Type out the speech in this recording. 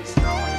always knowing.